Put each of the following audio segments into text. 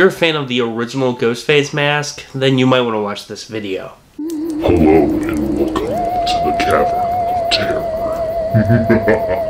you're a fan of the original Ghostface mask, then you might want to watch this video. Hello and welcome to the Cavern of Terror.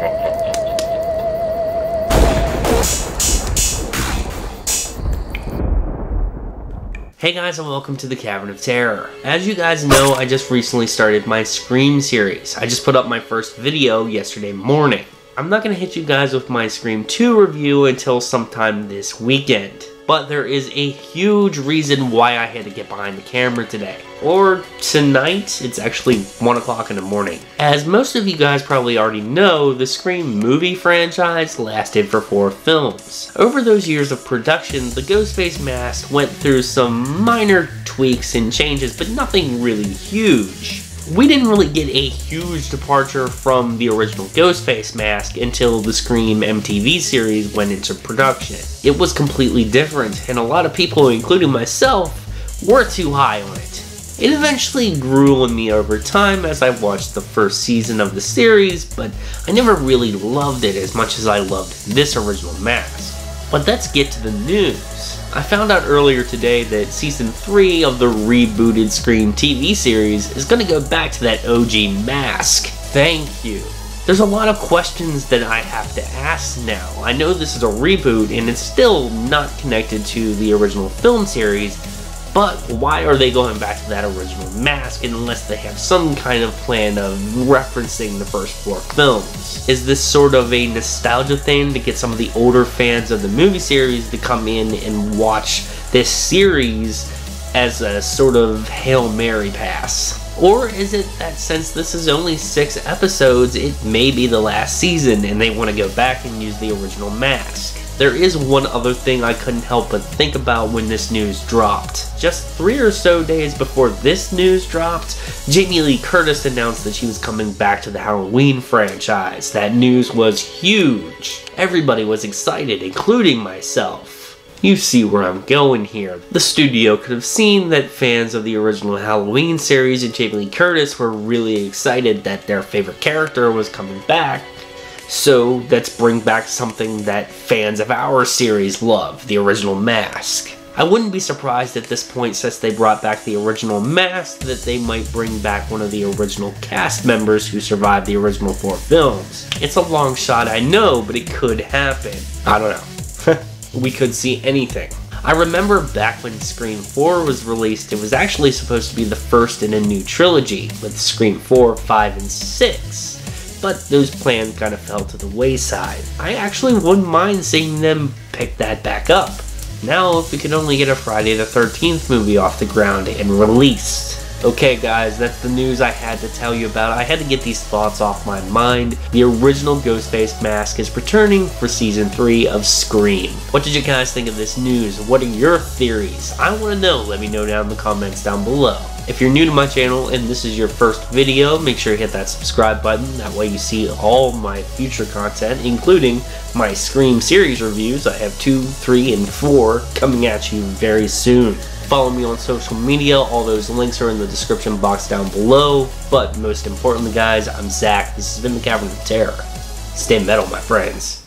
Hey guys and welcome to the Cavern of Terror. As you guys know, I just recently started my Scream series. I just put up my first video yesterday morning. I'm not going to hit you guys with my Scream 2 review until sometime this weekend but there is a huge reason why I had to get behind the camera today. Or tonight, it's actually 1 o'clock in the morning. As most of you guys probably already know, the Scream movie franchise lasted for four films. Over those years of production, the Ghostface mask went through some minor tweaks and changes, but nothing really huge we didn't really get a huge departure from the original Ghostface mask until the Scream MTV series went into production. It was completely different, and a lot of people, including myself, were too high on it. It eventually grew on me over time as I watched the first season of the series, but I never really loved it as much as I loved this original mask. But let's get to the news. I found out earlier today that season 3 of the rebooted Scream TV series is going to go back to that OG mask. Thank you. There's a lot of questions that I have to ask now. I know this is a reboot and it's still not connected to the original film series, but why are they going back to that original mask unless they have some kind of plan of referencing the first four films? Is this sort of a nostalgia thing to get some of the older fans of the movie series to come in and watch this series as a sort of Hail Mary pass? Or is it that since this is only six episodes, it may be the last season and they want to go back and use the original mask? There is one other thing I couldn't help but think about when this news dropped. Just three or so days before this news dropped, Jamie Lee Curtis announced that she was coming back to the Halloween franchise. That news was huge. Everybody was excited, including myself. You see where I'm going here. The studio could have seen that fans of the original Halloween series and Jamie Lee Curtis were really excited that their favorite character was coming back, so let's bring back something that fans of our series love, the original Mask. I wouldn't be surprised at this point since they brought back the original Mask that they might bring back one of the original cast members who survived the original four films. It's a long shot, I know, but it could happen. I don't know. we could see anything. I remember back when Scream 4 was released, it was actually supposed to be the first in a new trilogy, with Scream 4, 5, and 6 but those plans kind of fell to the wayside. I actually wouldn't mind seeing them pick that back up. Now, if we could only get a Friday the 13th movie off the ground and released. Okay guys, that's the news I had to tell you about. I had to get these thoughts off my mind. The original Ghostface mask is returning for season 3 of Scream. What did you guys think of this news? What are your theories? I want to know. Let me know down in the comments down below. If you're new to my channel and this is your first video, make sure you hit that subscribe button. That way you see all my future content, including my Scream series reviews. I have 2, 3, and 4 coming at you very soon. Follow me on social media. All those links are in the description box down below. But most importantly, guys, I'm Zack. This has been the Cavern of Terror. Stay metal, my friends.